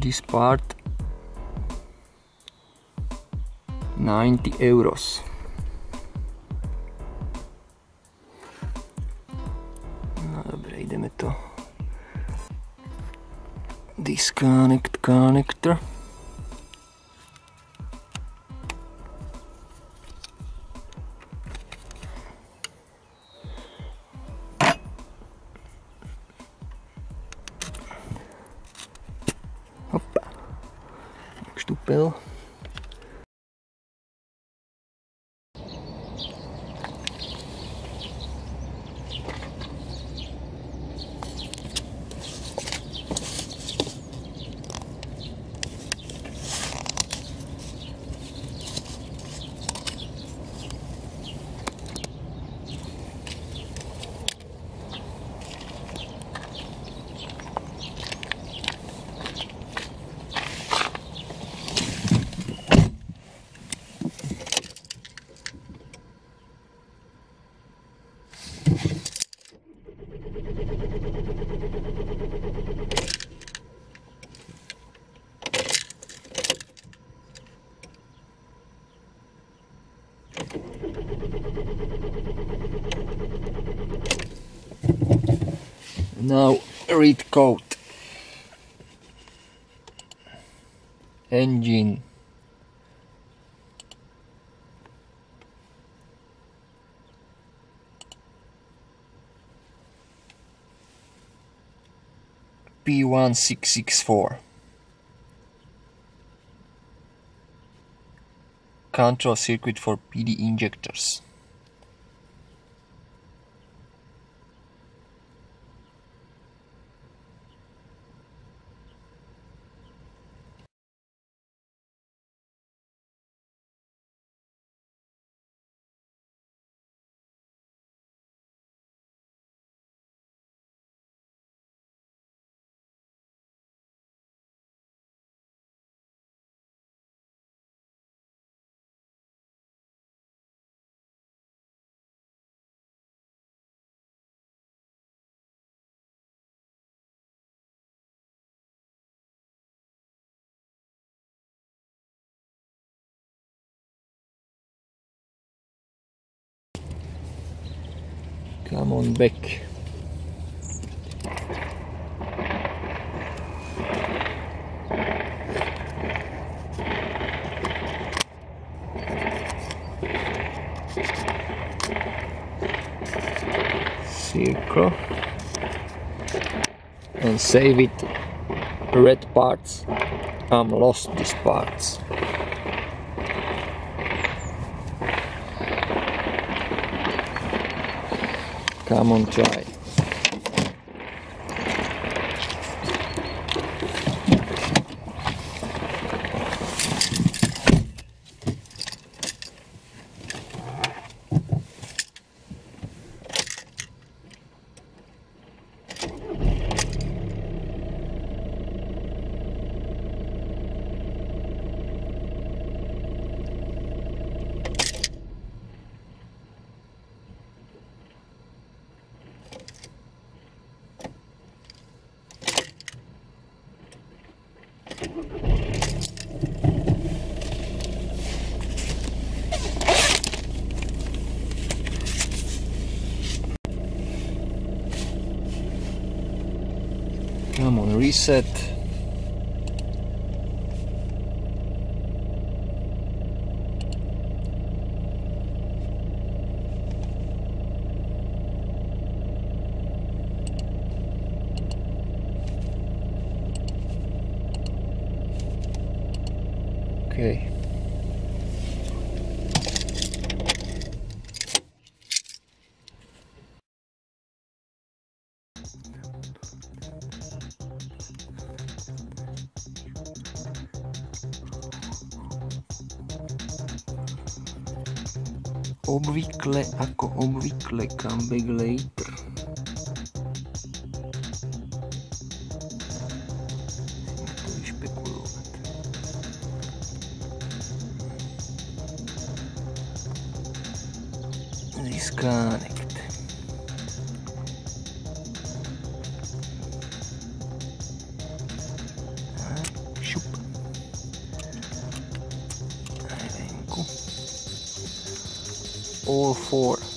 this part 90 euros. No dobre ideme to disconnect connector Štupel. Now read code. Engine. P1664. Control circuit for PD injectors. Come on back. Circle and save it red parts. I'm lost these parts. Come on, try. Come on, reset. Okay. Obvykle ako obvykle come back later. disconnect. All four.